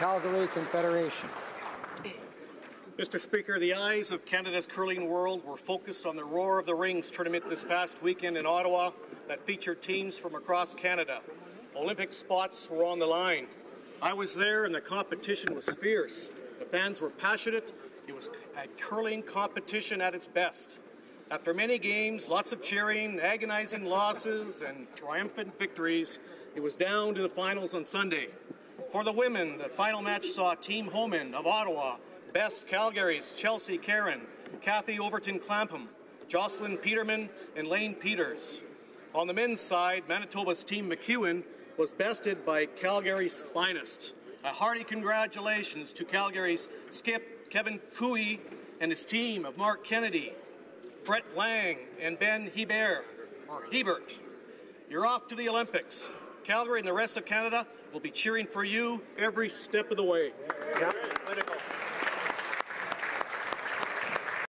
Calgary Confederation. Mr. Speaker, the eyes of Canada's curling world were focused on the Roar of the Rings tournament this past weekend in Ottawa that featured teams from across Canada. Olympic spots were on the line. I was there and the competition was fierce. The fans were passionate. It was a curling competition at its best. After many games, lots of cheering, agonizing losses, and triumphant victories, it was down to the finals on Sunday. For the women, the final match saw Team Homan of Ottawa best Calgary's Chelsea Karen, Cathy Overton Clapham, Jocelyn Peterman, and Laine Peters. On the men's side, Manitoba's Team McEwen was bested by Calgary's finest. A hearty congratulations to Calgary's skip Kevin Koe and his team of Marc Kennedy, Brent Laing, and Ben Hebert, or Hebert. You're off to the Olympics. Calgary and the rest of Canada will be cheering for you every step of the way. Yep.